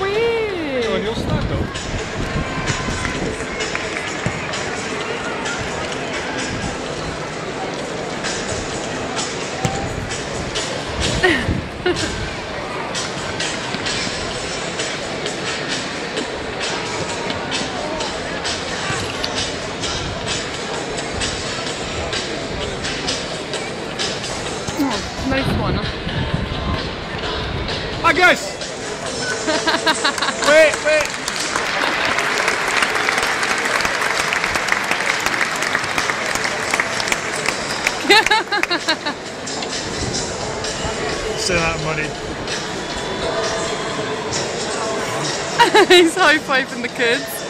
weird. Oh, and you'll stand up. Oh, nice one. I guess. Wait, wait. Say that money. He's high fiving the kids.